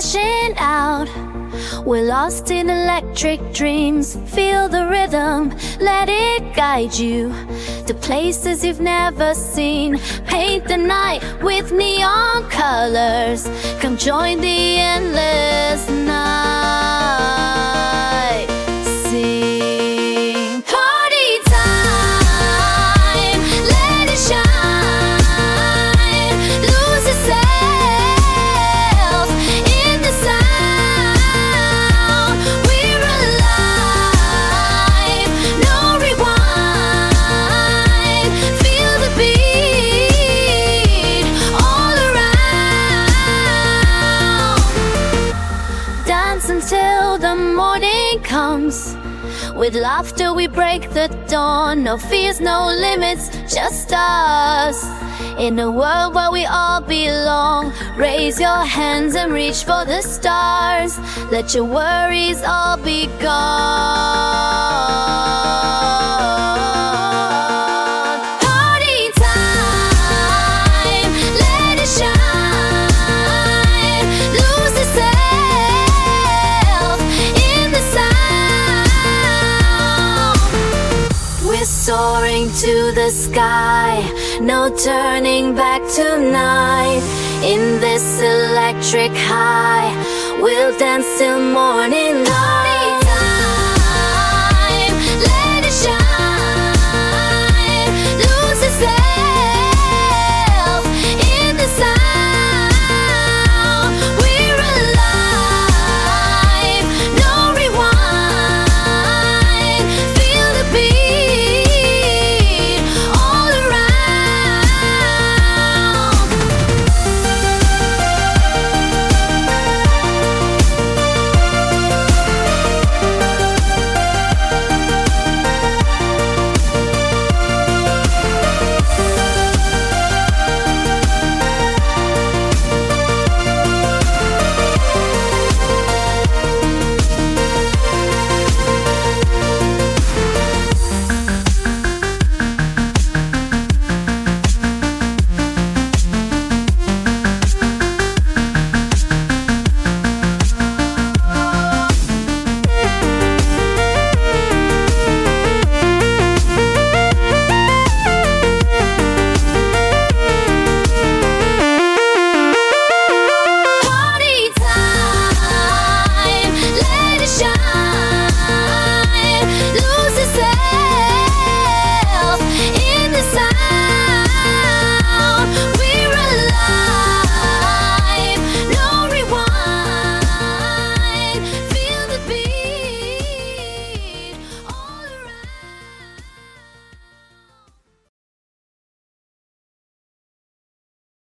flashing out. We're lost in electric dreams. Feel the rhythm, let it guide you to places you've never seen. Paint the night with neon colors. Come join the endless. The morning comes. With laughter, we break the dawn. No fears, no limits, just us. In a world where we all belong, raise your hands and reach for the stars. Let your worries all be gone. Soaring to the sky, no turning back tonight. In this electric high, we'll dance till morning